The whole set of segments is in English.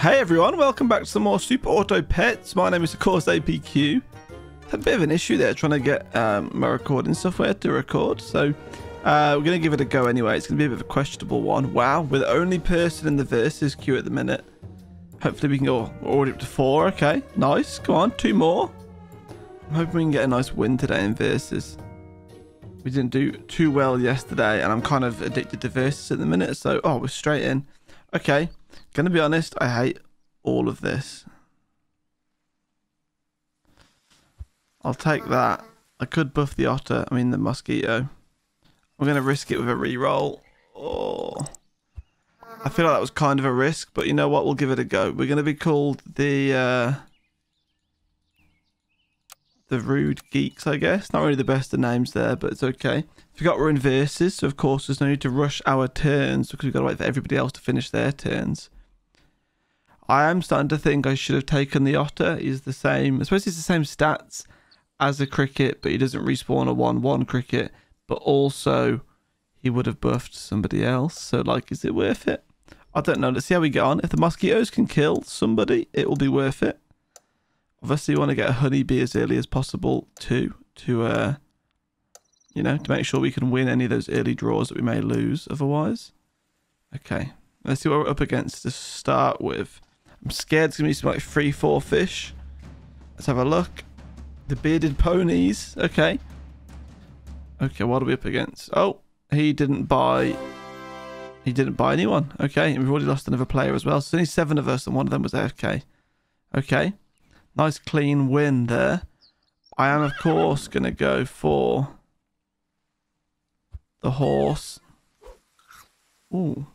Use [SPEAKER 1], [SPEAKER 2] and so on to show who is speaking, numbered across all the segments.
[SPEAKER 1] Hey everyone, welcome back to some more Super Auto Pets. My name is of course APQ. Had a bit of an issue there trying to get um, my recording software to record, so uh, we're going to give it a go anyway. It's going to be a bit of a questionable one. Wow, we're the only person in the versus queue at the minute. Hopefully we can go already up to four. Okay, nice. Come on, two more. I'm hoping we can get a nice win today in versus. We didn't do too well yesterday, and I'm kind of addicted to versus at the minute. So, oh, we're straight in. Okay, gonna be honest, I hate all of this. I'll take that. I could buff the otter, I mean the mosquito. I'm gonna risk it with a reroll. Oh. I feel like that was kind of a risk, but you know what? We'll give it a go. We're gonna be called the uh the rude geeks, I guess. Not really the best of names there, but it's okay. Forgot we're in versus, so of course there's no need to rush our turns because we've got to wait for everybody else to finish their turns. I am starting to think I should have taken the otter. He's the same, I suppose he's the same stats as a cricket, but he doesn't respawn a 1-1 cricket. But also, he would have buffed somebody else. So, like, is it worth it? I don't know. Let's see how we get on. If the mosquitoes can kill somebody, it will be worth it. Obviously, you want to get a honeybee as early as possible too, to uh, you know, to make sure we can win any of those early draws that we may lose otherwise. Okay, let's see what we're up against to start with. I'm scared it's gonna be some like three, four fish. Let's have a look. The bearded ponies. Okay. Okay, what are we up against? Oh, he didn't buy. He didn't buy anyone. Okay, and we've already lost another player as well. So only seven of us, and one of them was AFK. Okay. Nice clean win there. I am, of course, going to go for the horse. Ooh.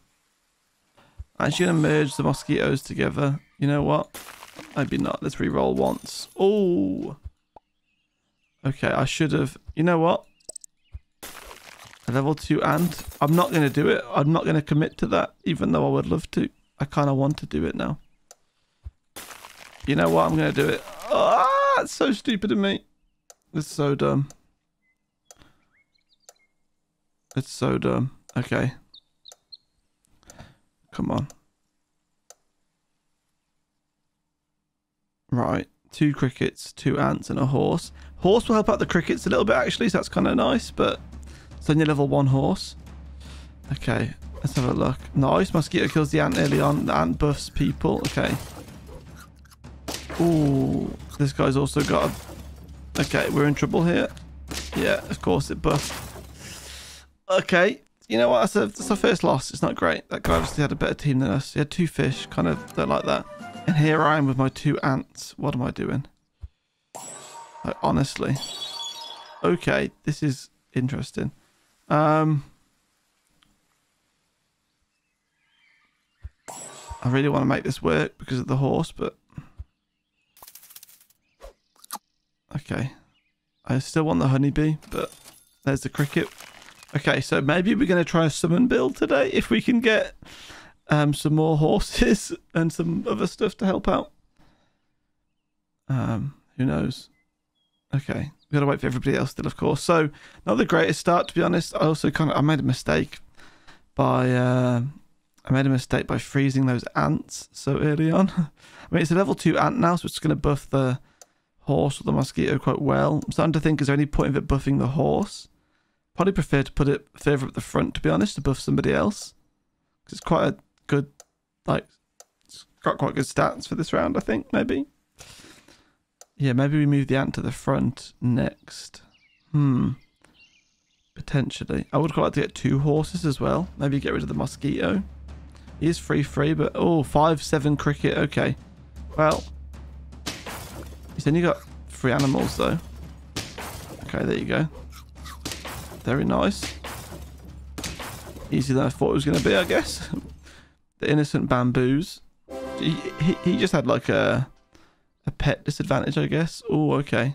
[SPEAKER 1] I'm going to merge the mosquitoes together. You know what? Maybe not. Let's re-roll once. Oh. Okay, I should have... You know what? A level 2 and... I'm not going to do it. I'm not going to commit to that, even though I would love to. I kind of want to do it now. You know what? I'm going to do it. Ah, it's so stupid of me. It's so dumb. It's so dumb. Okay. Come on. Right. Two crickets, two ants, and a horse. Horse will help out the crickets a little bit, actually, so that's kind of nice, but it's only level one horse. Okay. Let's have a look. Nice. Mosquito kills the ant early on. The ant buffs people. Okay. Ooh, this guy's also got a... Okay, we're in trouble here. Yeah, of course it buffed. Okay, you know what? That's, a, that's our first loss. It's not great. That guy obviously had a better team than us. He had two fish. Kind of don't like that. And here I am with my two ants. What am I doing? Like, honestly. Okay, this is interesting. Um... I really want to make this work because of the horse, but Okay. I still want the honeybee, but there's the cricket. Okay, so maybe we're going to try a summon build today if we can get um, some more horses and some other stuff to help out. Um, who knows? Okay, we got to wait for everybody else still, of course. So, not the greatest start, to be honest. I also kind of I made a mistake by uh, I made a mistake by freezing those ants so early on. I mean, it's a level two ant now, so it's going to buff the horse or the mosquito quite well. I'm starting to think, is there any point of it buffing the horse? Probably prefer to put it further up the front, to be honest, to buff somebody else. Because it's quite a good, like, it's got quite good stats for this round, I think, maybe. Yeah, maybe we move the ant to the front next. Hmm. Potentially. I would quite like to get two horses as well. Maybe get rid of the mosquito. He is free free, but oh, five seven cricket. Okay. Well, He's only got three animals though. Okay, there you go. Very nice. Easier than I thought it was going to be, I guess. the innocent bamboos. He, he, he just had like a a pet disadvantage, I guess. Oh, okay.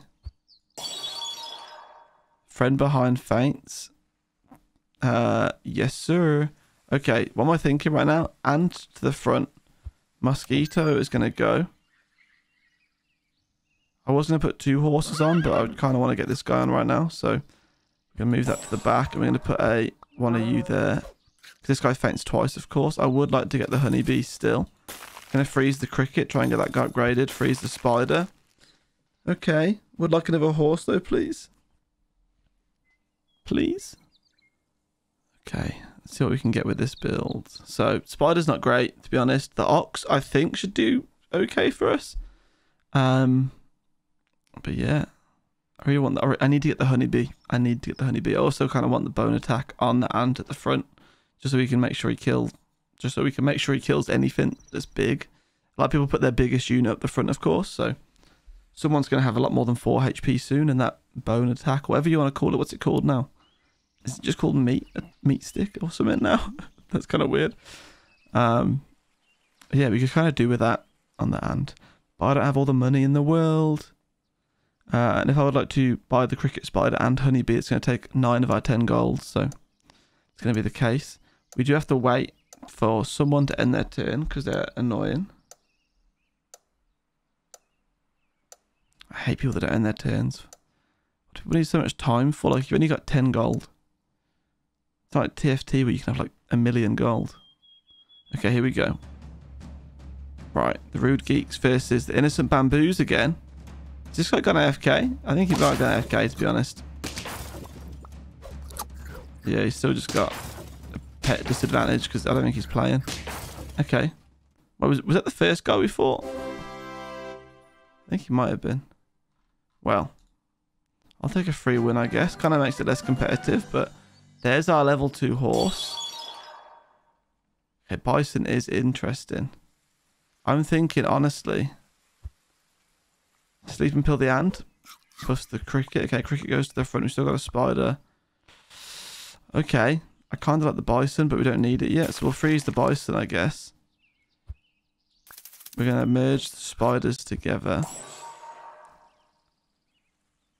[SPEAKER 1] Friend behind faints. Uh, yes, sir. Okay, what am I thinking right now? And to the front. Mosquito is going to go. I was going to put two horses on, but I kind of want to get this guy on right now. So going to move that to the back. And we're going to put a one of you there. This guy faints twice, of course. I would like to get the honeybee still. Gonna freeze the cricket, try and get that guy upgraded. Freeze the spider. Okay. Would like another horse though, please. Please. Okay. Let's see what we can get with this build. So spider's not great, to be honest. The ox, I think, should do okay for us. Um, but yeah, I really want that. I need to get the honeybee. I need to get the honeybee. I also kind of want the bone attack on the ant at the front, just so we can make sure he kills. Just so we can make sure he kills anything that's big. A lot of people put their biggest unit up the front, of course. So someone's going to have a lot more than four HP soon, and that bone attack, whatever you want to call it, what's it called now? Is it just called meat a meat stick or something now? that's kind of weird. Um, yeah, we could kind of do with that on the ant, but I don't have all the money in the world. Uh, and if I would like to buy the cricket spider and honeybee, it's going to take 9 of our 10 gold. So it's going to be the case. We do have to wait for someone to end their turn because they're annoying. I hate people that don't end their turns. We need so much time for? Like, you've only got 10 gold. It's like TFT where you can have like a million gold. Okay, here we go. Right, the Rude Geeks versus the Innocent Bamboos again. Is this guy got an AFK? I think he might have got an AFK, to be honest. Yeah, he's still just got a pet disadvantage because I don't think he's playing. Okay. What was, was that the first guy we fought? I think he might have been. Well, I'll take a free win, I guess. Kind of makes it less competitive, but there's our level 2 horse. Okay, Bison is interesting. I'm thinking, honestly, Sleeping Pill the Ant. Plus the Cricket. Okay, Cricket goes to the front. We've still got a Spider. Okay. I kind of like the Bison, but we don't need it yet. So we'll freeze the Bison, I guess. We're going to merge the Spiders together.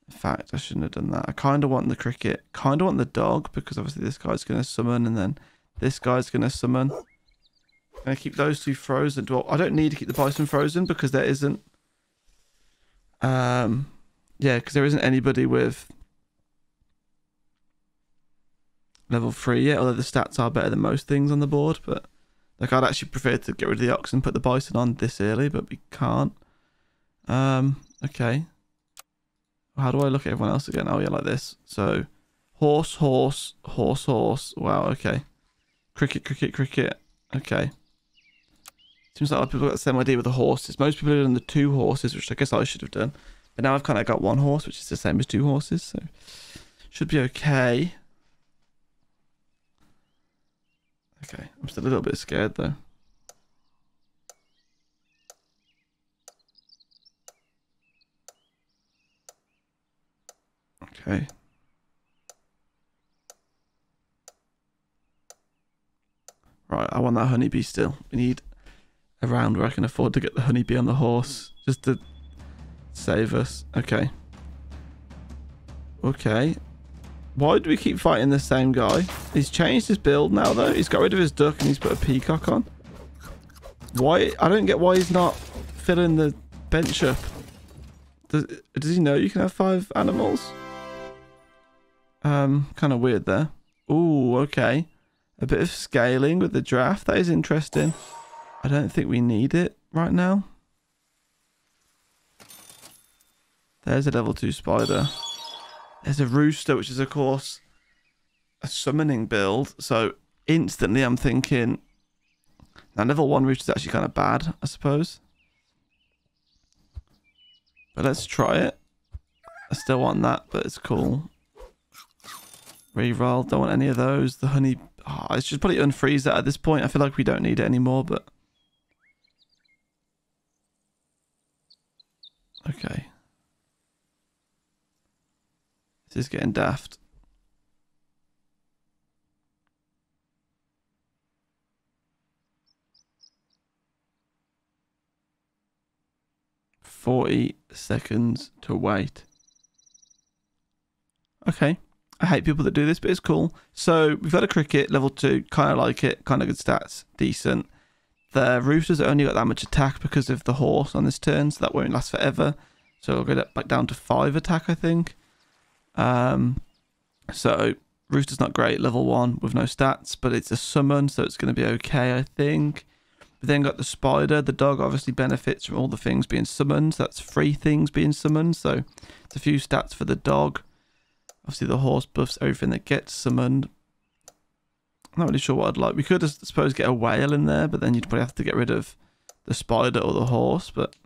[SPEAKER 1] In fact, I shouldn't have done that. I kind of want the Cricket. Kind of want the Dog, because obviously this guy's going to summon, and then this guy's going to summon. I'm going to keep those two frozen. Well, I don't need to keep the Bison frozen, because there isn't um, yeah, because there isn't anybody with level three yet, although the stats are better than most things on the board. But like, I'd actually prefer to get rid of the ox and put the bison on this early, but we can't. Um, okay. How do I look at everyone else again? Oh yeah, like this. So, horse, horse, horse, horse. Wow. Okay. Cricket, cricket, cricket. Okay. Seems like a lot of people got the same idea with the horses. Most people have done the two horses, which I guess I should have done. But now I've kind of got one horse, which is the same as two horses. So should be okay. Okay, I'm still a little bit scared though. Okay. Right, I want that honeybee still. We need around where I can afford to get the honeybee on the horse just to save us. Okay. Okay. Why do we keep fighting the same guy? He's changed his build now though. He's got rid of his duck and he's put a peacock on. Why? I don't get why he's not filling the bench up. Does, does he know you can have five animals? Um, kind of weird there. Ooh, okay. A bit of scaling with the draft. That is interesting. I don't think we need it right now. There's a level 2 spider. There's a rooster, which is, of course, a summoning build. So instantly I'm thinking... Now, level 1 rooster is actually kind of bad, I suppose. But let's try it. I still want that, but it's cool. Reroll. Don't want any of those. The honey... Oh, I should probably unfreeze that at this point. I feel like we don't need it anymore, but... Okay. This is getting daft. Forty seconds to wait. Okay. I hate people that do this, but it's cool. So we've got a cricket level two, kind of like it, kind of good stats, decent. The roosters only got that much attack because of the horse on this turn, so that won't last forever. So we'll get back down to five attack, I think. Um, so rooster's not great, level one with no stats, but it's a summon, so it's going to be okay, I think. We then got the spider. The dog obviously benefits from all the things being summoned. That's three things being summoned. So it's a few stats for the dog. Obviously the horse buffs everything that gets summoned. I'm not really sure what I'd like. We could, I suppose, get a whale in there, but then you'd probably have to get rid of the spider or the horse. But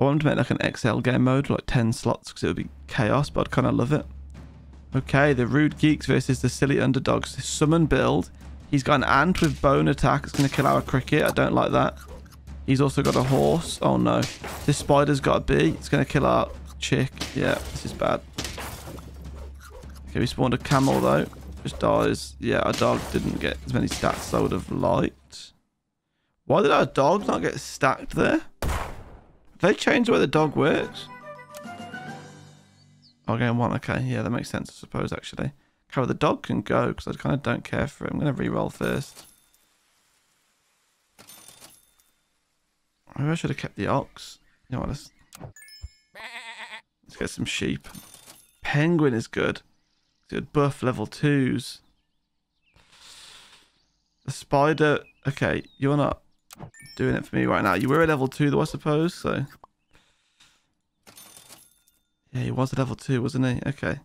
[SPEAKER 1] I want to make like an XL game mode, like 10 slots, because it would be chaos, but I'd kind of love it. Okay, the Rude Geeks versus the Silly Underdogs. The summon build. He's got an ant with bone attack. It's going to kill our cricket. I don't like that. He's also got a horse. Oh no. This spider's got a bee. It's going to kill our chick. Yeah, this is bad. Okay, we spawned a camel though. Just dies. Yeah, our dog didn't get as many stats I would have liked. Why did our dog not get stacked there? Have they changed the way the dog works? Oh, game one. Okay, yeah, that makes sense, I suppose, actually. Well, the dog can go, because I kind of don't care for it. I'm going to re-roll first. Maybe I should have kept the ox. You know what, let's... Let's get some sheep. Penguin is good. Good buff, level 2s. The spider... Okay, you're not doing it for me right now. You were a level 2 though, I suppose, so... Yeah, he was a level 2, wasn't he? Okay.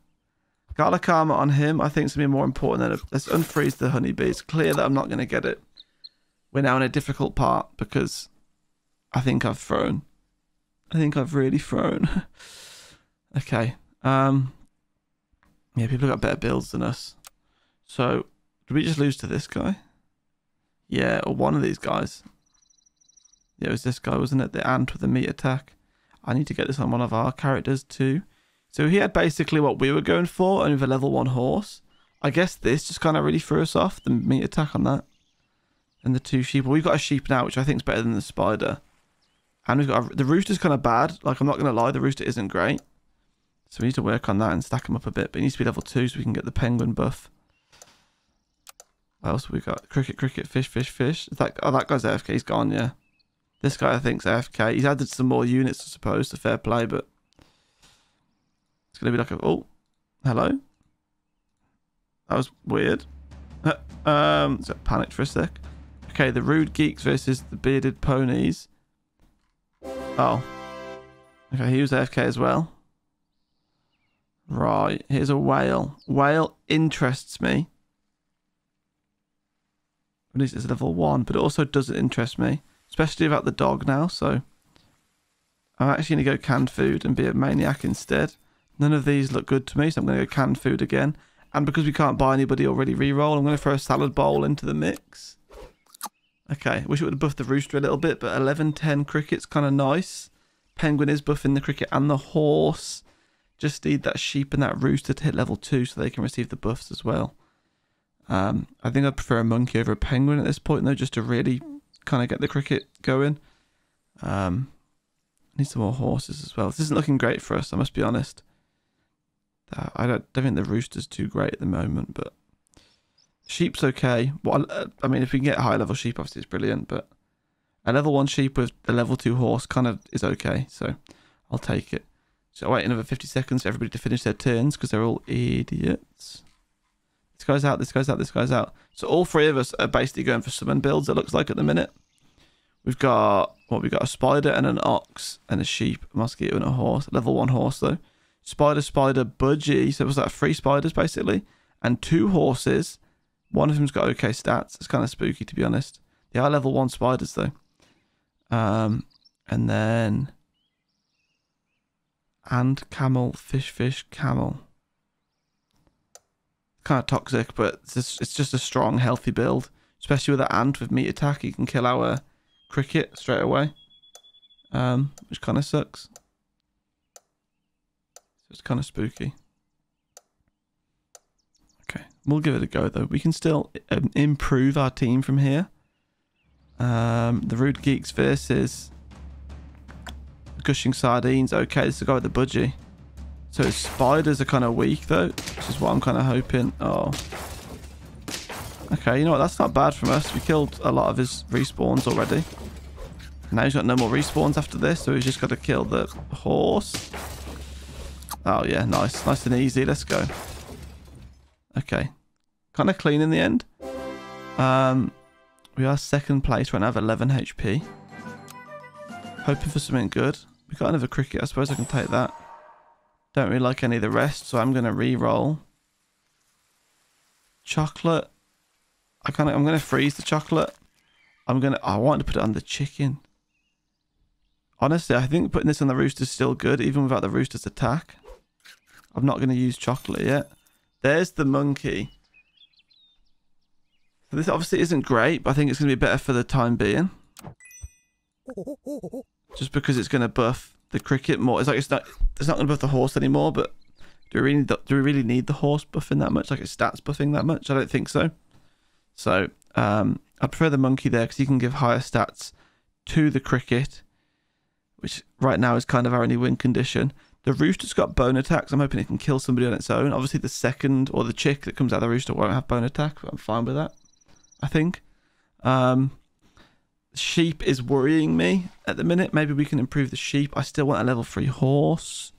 [SPEAKER 1] Garlic armor on him, I think, is going to be more important than... A, let's unfreeze the honeybee. It's clear that I'm not going to get it. We're now in a difficult part because I think I've thrown. I think I've really thrown. okay. Um. Yeah, people got better builds than us. So, did we just lose to this guy? Yeah, or one of these guys. Yeah, it was this guy, wasn't it? The ant with the meat attack. I need to get this on one of our characters too. So he had basically what we were going for, only with a level 1 horse. I guess this just kind of really threw us off, the meat attack on that. And the two sheep. Well, we've got a sheep now, which I think is better than the spider. And we've got a, the rooster's kind of bad. Like, I'm not going to lie, the rooster isn't great. So we need to work on that and stack him up a bit. But he needs to be level 2 so we can get the penguin buff. What else we got? Cricket, cricket, fish, fish, fish. Is that, oh, that guy's AFK. He's gone, yeah. This guy, I think, is AFK. He's added some more units, I suppose, to fair play, but... It's going to be like a... Oh, hello? That was weird. um, so panicked for a sec. Okay, the rude geeks versus the bearded ponies. Oh. Okay, he was AFK as well. Right, here's a whale. Whale interests me. At least it's level one, but it also doesn't interest me. Especially about the dog now, so... I'm actually going to go canned food and be a maniac instead. None of these look good to me, so I'm going to go canned food again. And because we can't buy anybody already re-roll, I'm going to throw a salad bowl into the mix. Okay, wish it would have buffed the rooster a little bit, but 11-10 cricket's kind of nice. Penguin is buffing the cricket and the horse. Just need that sheep and that rooster to hit level 2 so they can receive the buffs as well. Um, I think I'd prefer a monkey over a penguin at this point, though, just to really kind of get the cricket going. Um, need some more horses as well. This isn't looking great for us, I must be honest. Uh, I don't, don't think the rooster's too great at the moment, but sheep's okay. Well, uh, I mean, if we can get high level sheep, obviously it's brilliant, but a level one sheep with a level two horse kind of is okay, so I'll take it. So I'll wait another 50 seconds for everybody to finish their turns because they're all idiots. This guy's out, this guy's out, this guy's out. So all three of us are basically going for summon builds, it looks like at the minute. We've got, what, we've got a spider and an ox and a sheep, a mosquito and a horse. Level one horse, though. Spider, spider, budgie. So it was like three spiders, basically. And two horses. One of them's got okay stats. It's kind of spooky, to be honest. They are level one spiders, though. Um, and then... And camel, fish, fish, camel kind of toxic, but it's just, it's just a strong, healthy build. Especially with that ant with meat attack, you can kill our cricket straight away. Um, which kind of sucks. So it's kind of spooky. Okay, we'll give it a go though. We can still um, improve our team from here. Um, the Rude Geeks versus Gushing Sardines. Okay, this is go with the budgie. So spiders are kind of weak though, which is what I'm kind of hoping. Oh. Okay, you know what? That's not bad from us. We killed a lot of his respawns already. Now he's got no more respawns after this, so he's just got to kill the horse. Oh yeah, nice. Nice and easy. Let's go. Okay. Kind of clean in the end. Um, We are second place right now have 11 HP. Hoping for something good. We got another cricket. I suppose I can take that. Don't really like any of the rest, so I'm going to re-roll. Chocolate. I kind of, I'm going to freeze the chocolate. I'm going to, I want to put it on the chicken. Honestly, I think putting this on the rooster is still good, even without the rooster's attack. I'm not going to use chocolate yet. There's the monkey. So this obviously isn't great, but I think it's going to be better for the time being. Just because it's going to buff the cricket more. It's like it's not it's not going to buff the horse anymore, but do we really do we really need the horse buffing that much? Like its stats buffing that much? I don't think so. So um, I prefer the monkey there because you can give higher stats to the cricket, which right now is kind of our only win condition. The rooster's got bone attacks. I'm hoping it can kill somebody on its own. Obviously, the second or the chick that comes out of the rooster won't have bone attack. But I'm fine with that. I think. Um, sheep is worrying me at the minute. Maybe we can improve the sheep. I still want a level three horse.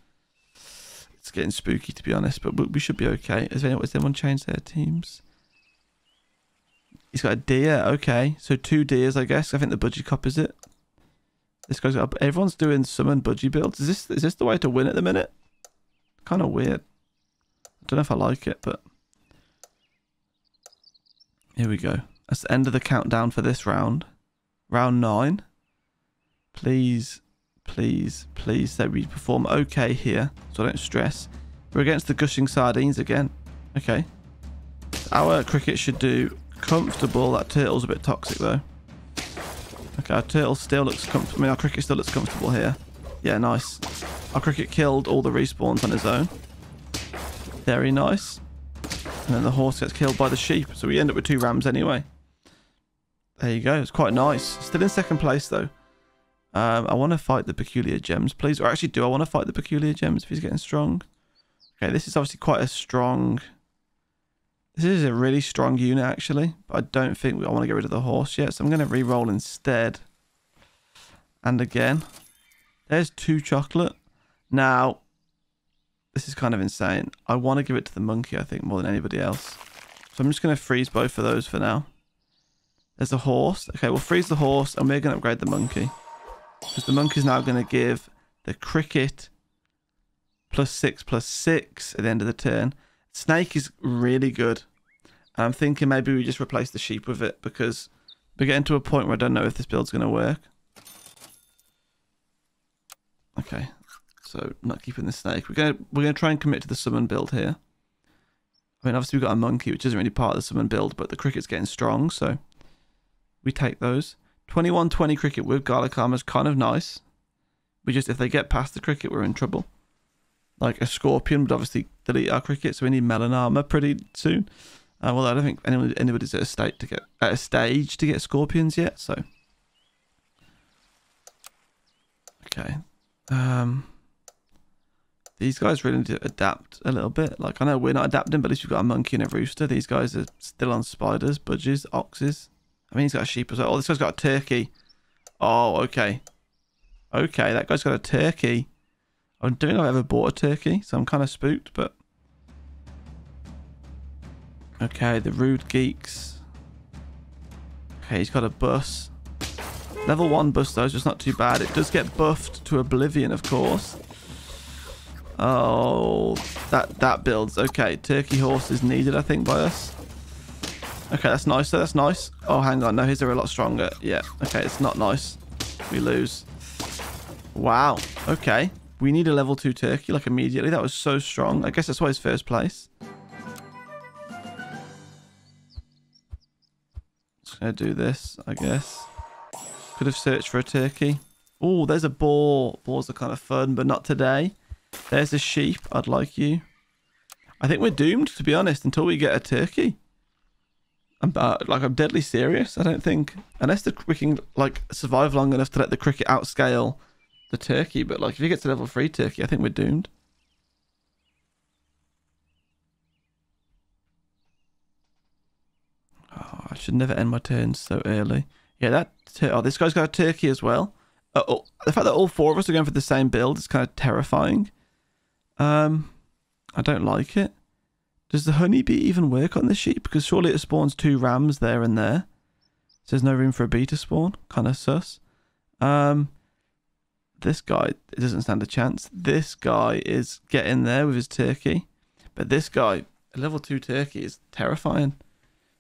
[SPEAKER 1] It's getting spooky to be honest, but we should be okay. Has anyone, has anyone changed their teams? He's got a deer. Okay, so two deers, I guess. I think the budgie comp is it. This goes up. Everyone's doing summon budgie builds. Is this is this the way to win at the minute? Kind of weird. I don't know if I like it, but here we go. That's the end of the countdown for this round. Round nine. Please, please, please say we perform okay here, so I don't stress. We're against the gushing sardines again. Okay. Our cricket should do comfortable. That turtle's a bit toxic though. Okay, our turtle still looks comfortable. I mean, our cricket still looks comfortable here. Yeah, nice. Our cricket killed all the respawns on his own. Very nice. And then the horse gets killed by the sheep. So we end up with two rams anyway. There you go. It's quite nice. Still in second place, though. Um, I want to fight the Peculiar Gems, please. Or actually, do I want to fight the Peculiar Gems if he's getting strong? Okay, this is obviously quite a strong... This is a really strong unit, actually. But I don't think I want to get rid of the horse yet. So I'm going to re-roll instead. And again. There's two chocolate. Now, this is kind of insane. I want to give it to the monkey, I think, more than anybody else. So I'm just going to freeze both of those for now. There's a horse. Okay, we'll freeze the horse and we're going to upgrade the monkey. Because the monkey is now going to give the cricket plus six plus six at the end of the turn. Snake is really good. And I'm thinking maybe we just replace the sheep with it because we're getting to a point where I don't know if this build's going to work. Okay, so not keeping the snake. We're gonna we're gonna try and commit to the summon build here. I mean, obviously we've got a monkey, which isn't really part of the summon build, but the cricket's getting strong, so we take those. 21-20 cricket with garlic armor is kind of nice. We just, if they get past the cricket, we're in trouble. Like a scorpion would obviously delete our cricket, so we need melon armor pretty soon. Uh, well, I don't think anyone, anybody's at a state to get at a stage to get scorpions yet. So, okay, um, these guys really need to adapt a little bit. Like I know we're not adapting, but at least we've got a monkey and a rooster. These guys are still on spiders, budgies, oxes. I mean, he's got a sheep as well. Oh, this guy's got a turkey. Oh, okay. Okay, that guy's got a turkey. I don't think I've ever bought a turkey, so I'm kind of spooked, but... Okay, the rude geeks. Okay, he's got a bus. Level 1 bus, though, is just not too bad. It does get buffed to Oblivion, of course. Oh, that, that builds. Okay, turkey horse is needed, I think, by us. Okay, that's nice. That's nice. Oh, hang on. No, his are a lot stronger. Yeah. Okay, it's not nice. We lose. Wow. Okay. We need a level 2 turkey, like, immediately. That was so strong. I guess that's why he's first place. Just gonna do this, I guess. Could have searched for a turkey. Oh, there's a boar. Boars are kind of fun, but not today. There's a sheep. I'd like you. I think we're doomed, to be honest, until we get a turkey. I'm like I'm deadly serious. I don't think unless the we can like survive long enough to let the cricket outscale the turkey, but like if you get to level three turkey, I think we're doomed. Oh, I should never end my turns so early. Yeah, that oh this guy's got a turkey as well. Uh, oh, the fact that all four of us are going for the same build is kind of terrifying. Um, I don't like it. Does the honeybee even work on the sheep? Because surely it spawns two rams there and there. So there's no room for a bee to spawn. Kind of sus. Um, this guy it doesn't stand a chance. This guy is getting there with his turkey. But this guy, a level 2 turkey, is terrifying.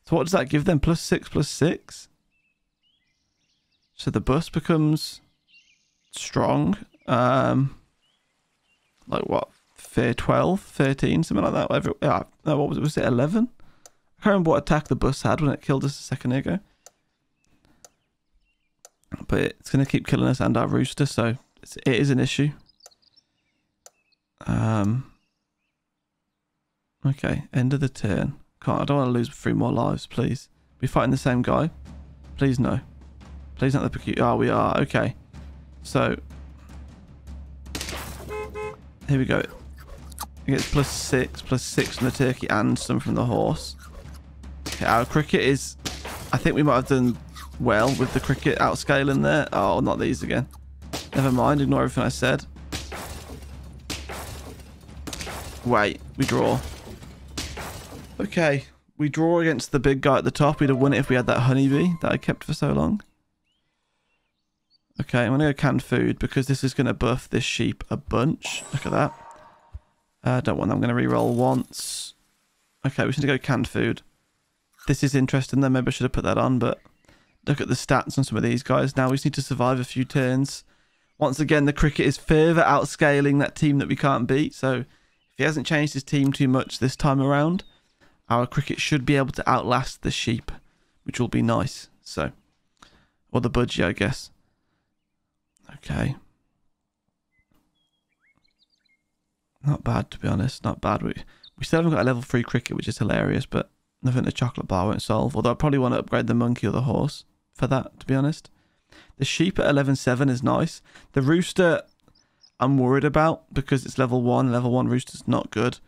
[SPEAKER 1] So what does that give them? Plus 6, plus 6? So the bus becomes strong. Um, like what? Fair 12, 13, something like that. Whatever. No, what was it? Was it 11? I can't remember what attack the bus had when it killed us a second ago. But it's going to keep killing us and our rooster, so it's, it is an issue. Um. Okay, end of the turn. Can't. I don't want to lose three more lives, please. We fighting the same guy? Please no. Please not the peculiar. Oh, we are. Okay. So here we go. It gets plus six, plus six from the turkey and some from the horse. Okay, our cricket is... I think we might have done well with the cricket outscaling there. Oh, not these again. Never mind, ignore everything I said. Wait, we draw. Okay, we draw against the big guy at the top. We'd have won it if we had that honeybee that I kept for so long. Okay, I'm going to go canned food because this is going to buff this sheep a bunch. Look at that. Uh, don't want that. I'm going to re-roll once. Okay, we should go canned food. This is interesting though. Maybe I should have put that on, but look at the stats on some of these guys. Now we just need to survive a few turns. Once again, the cricket is further outscaling that team that we can't beat. So if he hasn't changed his team too much this time around, our cricket should be able to outlast the sheep, which will be nice. So, or the budgie, I guess. Okay. Not bad, to be honest. Not bad. We, we still haven't got a level 3 cricket, which is hilarious, but nothing the chocolate bar won't solve. Although I probably want to upgrade the monkey or the horse for that, to be honest. The sheep at 11.7 is nice. The rooster, I'm worried about because it's level 1. Level 1 rooster's not good.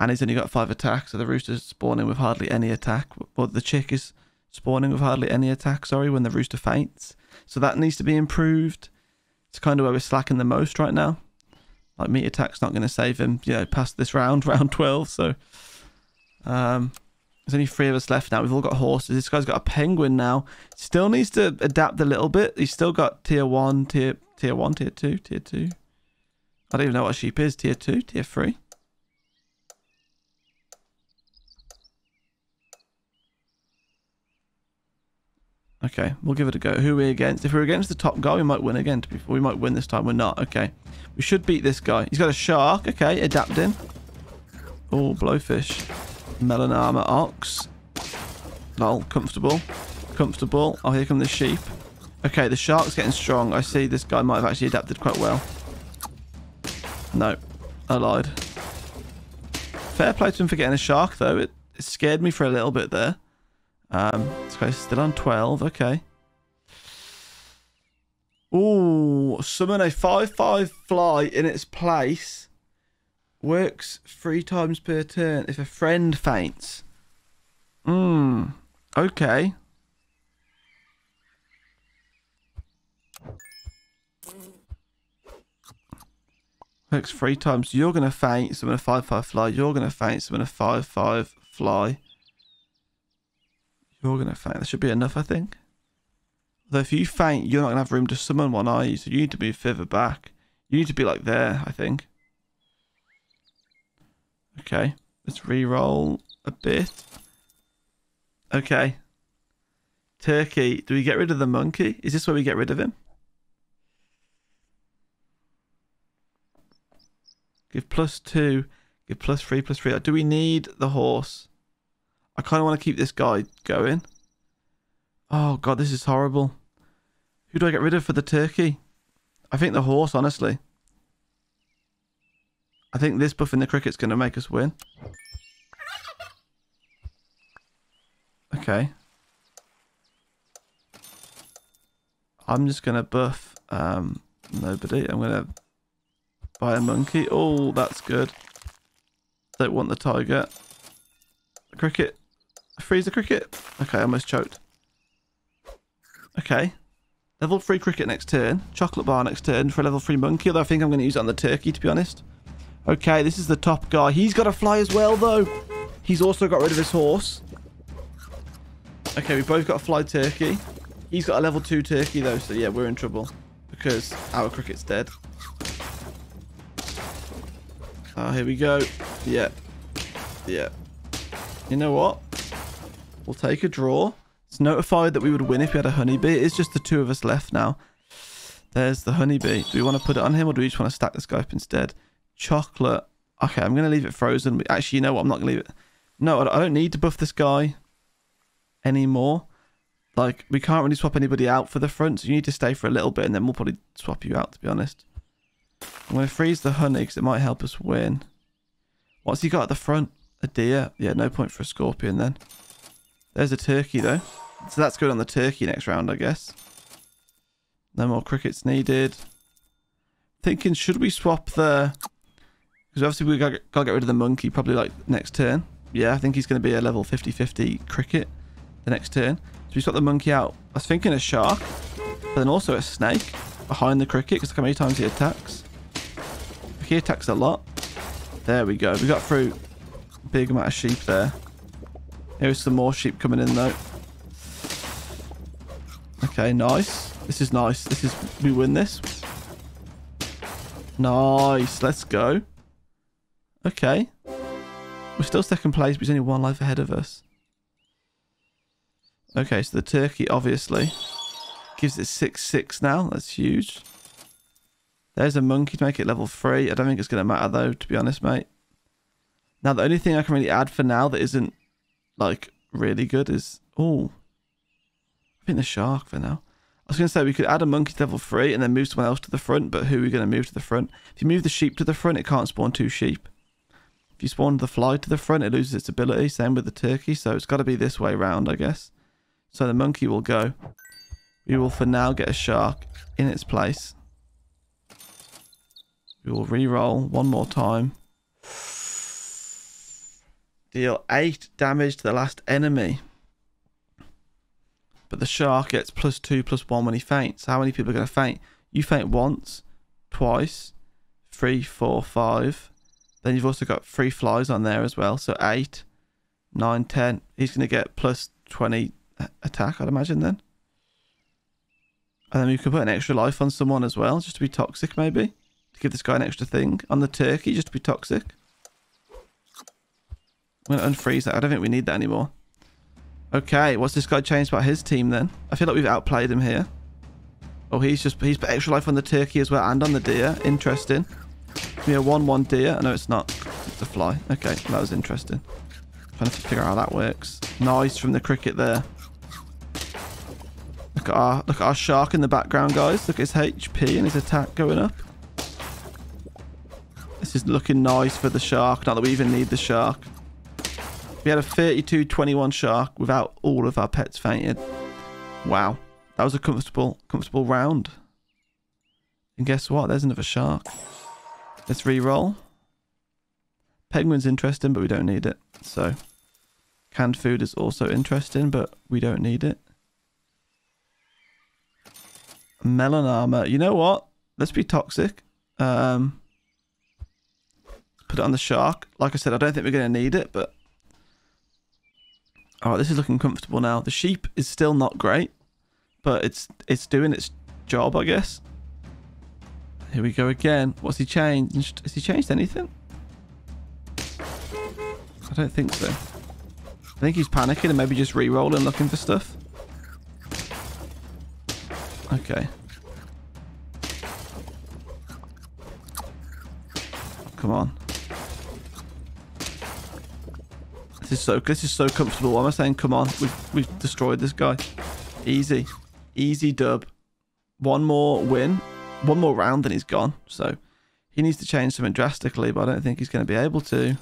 [SPEAKER 1] And he's only got 5 attacks, so the rooster's spawning with hardly any attack. Well, the chick is spawning with hardly any attack, sorry, when the rooster faints. So that needs to be improved. It's kind of where we're slacking the most right now. Like meat attack's not going to save him, you know, past this round, round 12. So um, there's only three of us left now. We've all got horses. This guy's got a penguin now. Still needs to adapt a little bit. He's still got tier one, tier tier one, tier two, tier two. I don't even know what sheep is. Tier two, tier three. Okay, we'll give it a go. Who are we against? If we're against the top guy, we might win again. We might win this time. We're not. Okay. We should beat this guy. He's got a shark. Okay, adapting. Oh, blowfish. Melon armor ox. Lol, comfortable. Comfortable. Oh, here come the sheep. Okay, the shark's getting strong. I see this guy might have actually adapted quite well. No, I lied. Fair play to him for getting a shark, though. It, it scared me for a little bit there. Um, guy's still on 12. Okay. Ooh, summon a 5-5 fly in its place. Works three times per turn if a friend faints. Hmm. Okay. Works three times. You're going to faint, summon a 5-5 fly. You're going to faint, summon a 5-5 fly. You're going to faint. That should be enough, I think. Though if you faint, you're not going to have room to summon one, are you? So you need to be further back. You need to be like there, I think. Okay. Let's re-roll a bit. Okay. Turkey. Do we get rid of the monkey? Is this where we get rid of him? Give plus two. Give plus three, plus three. Do we need the horse? I kind of want to keep this guy going. Oh, God, this is horrible. Who do I get rid of for the turkey? I think the horse, honestly. I think this buff in the cricket's going to make us win. Okay. I'm just going to buff um, nobody. I'm going to buy a monkey. Oh, that's good. Don't want the tiger. cricket. Freeze the cricket. Okay, I almost choked. Okay. Level 3 cricket next turn. Chocolate bar next turn for a level 3 monkey. Although I think I'm going to use it on the turkey, to be honest. Okay, this is the top guy. He's got to fly as well, though. He's also got rid of his horse. Okay, we both got a fly turkey. He's got a level 2 turkey though, so yeah, we're in trouble. Because our cricket's dead. Oh, here we go. Yeah. Yeah. You know what? We'll take a draw. It's notified that we would win if we had a honeybee. It is just the two of us left now. There's the honeybee. Do we want to put it on him or do we just want to stack this guy up instead? Chocolate. Okay, I'm going to leave it frozen. Actually, you know what? I'm not going to leave it. No, I don't need to buff this guy anymore. Like, we can't really swap anybody out for the front, so you need to stay for a little bit, and then we'll probably swap you out, to be honest. I'm going to freeze the honey, because it might help us win. What's he got at the front? A deer? Yeah, no point for a scorpion, then. There's a turkey, though. So that's good on the turkey next round, I guess. No more crickets needed. Thinking, should we swap the... Because obviously we got, to get rid of the monkey probably like next turn. Yeah, I think he's going to be a level 50-50 cricket the next turn. So we swap the monkey out. I was thinking a shark, but then also a snake behind the cricket because look how many times he attacks. He attacks a lot. There we go. We got through a big amount of sheep there. Here's some more sheep coming in though. Okay, nice. This is nice. This is we win this. Nice. Let's go. Okay. We're still second place, but he's only one life ahead of us. Okay, so the turkey obviously gives it 6-6 now. That's huge. There's a monkey to make it level 3. I don't think it's going to matter though, to be honest, mate. Now, the only thing I can really add for now that isn't, like, really good is... Oh. I think the shark for now. I was going to say we could add a monkey to level 3 and then move someone else to the front, but who are we going to move to the front? If you move the sheep to the front, it can't spawn two sheep. If you spawn the fly to the front, it loses its ability. Same with the turkey. So it's got to be this way round, I guess. So the monkey will go. We will for now get a shark in its place. We will re-roll one more time. Deal 8 damage to the last enemy. But the shark gets plus 2 plus 1 when he faints. How many people are going to faint? You faint once, twice, three, four, five, then you've also got three flies on there as well. So 8, 9, 10. He's going to get plus 20 attack, I'd imagine then. And then we can put an extra life on someone as well, just to be toxic maybe. To give this guy an extra thing. On the turkey, just to be toxic. I'm going to unfreeze that. I don't think we need that anymore. Okay, what's this guy changed about his team then? I feel like we've outplayed him here. Oh, he's just he's put extra life on the turkey as well and on the deer. Interesting. Be a 1-1 deer. I know it's not. It's a fly. Okay, that was interesting. Trying to figure out how that works. Nice from the cricket there. Look at our look at our shark in the background, guys. Look at his HP and his attack going up. This is looking nice for the shark. Not that we even need the shark. We had a 32-21 shark without all of our pets fainted. Wow. That was a comfortable, comfortable round. And guess what? There's another shark. Let's re-roll. Penguin's interesting, but we don't need it. So, canned food is also interesting, but we don't need it. Melon armor. You know what? Let's be toxic. Um, put it on the shark. Like I said, I don't think we're going to need it, but... Alright, this is looking comfortable now. The sheep is still not great, but it's it's doing its job, I guess. Here we go again. What's he changed? Has he changed anything? I don't think so. I think he's panicking and maybe just re-rolling looking for stuff. Okay. Come on. This is so this is so comfortable. Why am I saying come on? We've we've destroyed this guy. Easy. Easy dub. One more win one more round and he's gone. So he needs to change something drastically, but I don't think he's going to be able to.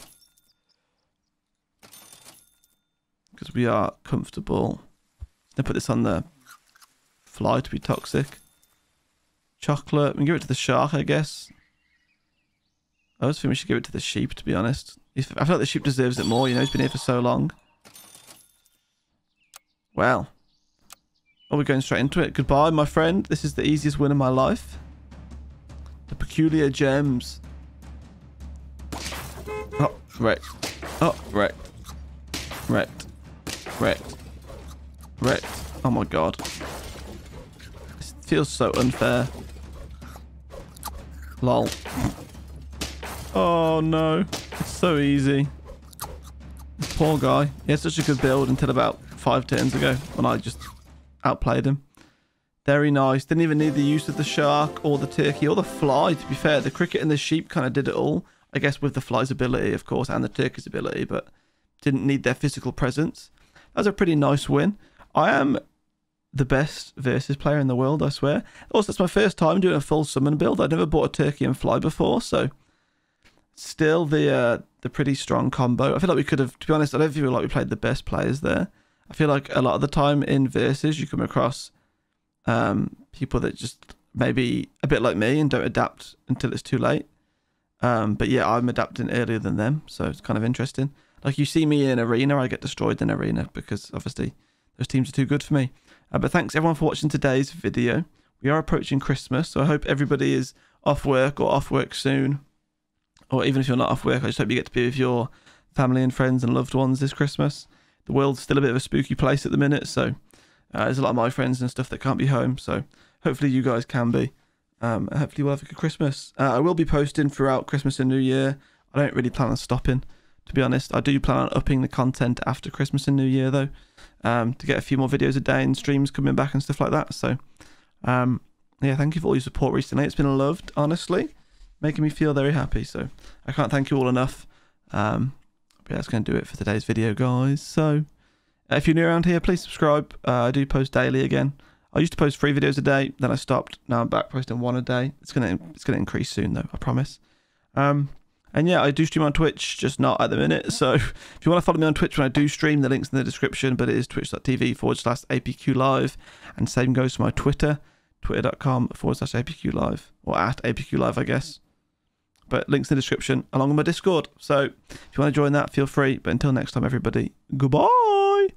[SPEAKER 1] Because we are comfortable. Then put this on the fly to be toxic. Chocolate. We can give it to the shark, I guess. I was think we should give it to the sheep, to be honest. I feel like the sheep deserves it more, you know, he's been here for so long. Well. Are we going straight into it? Goodbye, my friend. This is the easiest win of my life. The peculiar gems. Oh, wrecked. Oh, wrecked. Wrecked. Wrecked. Wrecked. Oh my god. This feels so unfair. Lol. Oh no. It's so easy. Poor guy. He had such a good build until about five turns ago when I just outplayed him. Very nice. Didn't even need the use of the shark or the turkey or the fly, to be fair. The cricket and the sheep kind of did it all. I guess with the fly's ability, of course, and the turkey's ability, but didn't need their physical presence. That was a pretty nice win. I am the best versus player in the world, I swear. Also, it's my first time doing a full summon build. I'd never bought a turkey and fly before, so still the uh, the pretty strong combo. I feel like we could have, to be honest, I don't feel like we played the best players there. I feel like a lot of the time in versus you come across um, people that just maybe a bit like me and don't adapt until it's too late. Um, but yeah, I'm adapting earlier than them, so it's kind of interesting. Like you see me in arena, I get destroyed in arena because obviously those teams are too good for me. Uh, but thanks everyone for watching today's video. We are approaching Christmas, so I hope everybody is off work or off work soon. Or even if you're not off work, I just hope you get to be with your family and friends and loved ones this Christmas. The world's still a bit of a spooky place at the minute, so uh, there's a lot of my friends and stuff that can't be home. So hopefully you guys can be. Um, hopefully we'll have a good Christmas. Uh, I will be posting throughout Christmas and New Year. I don't really plan on stopping, to be honest. I do plan on upping the content after Christmas and New Year though, um, to get a few more videos a day and streams coming back and stuff like that. So, um, yeah, thank you for all your support recently. It's been loved, honestly, making me feel very happy. So I can't thank you all enough. Um, but yeah, that's going to do it for today's video, guys. So if you're new around here, please subscribe. Uh, I do post daily again. I used to post three videos a day, then I stopped. Now I'm back posting one a day. It's gonna it's gonna increase soon though, I promise. Um, and yeah, I do stream on Twitch, just not at the minute. So if you want to follow me on Twitch when I do stream, the link's in the description. But it is twitch.tv forward slash APQ live, and same goes for my Twitter, twitter.com forward slash APQ live or at APQ live, I guess. But links in the description along with my Discord. So if you want to join that, feel free. But until next time, everybody, goodbye.